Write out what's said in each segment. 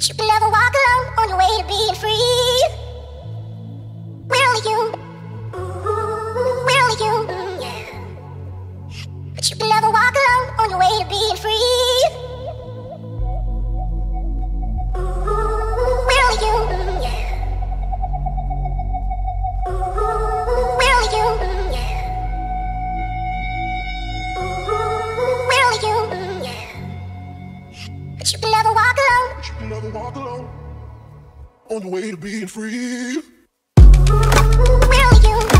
But you can never walk alone on your way to being free. Really you, really you, mm, yeah. But you can never walk alone on your way to being free. Alone. But you can never walk alone on the way to being free. Really you,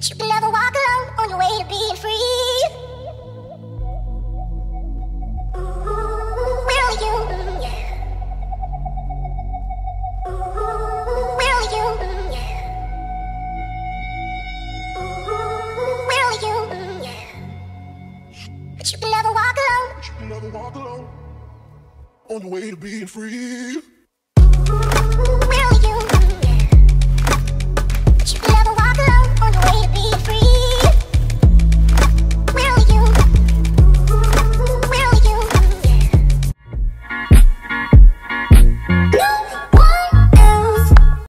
But you can never walk alone on your way to being free. Really you, yeah. You, yeah. You. But you can never walk alone. But you can never walk alone on the way to being free.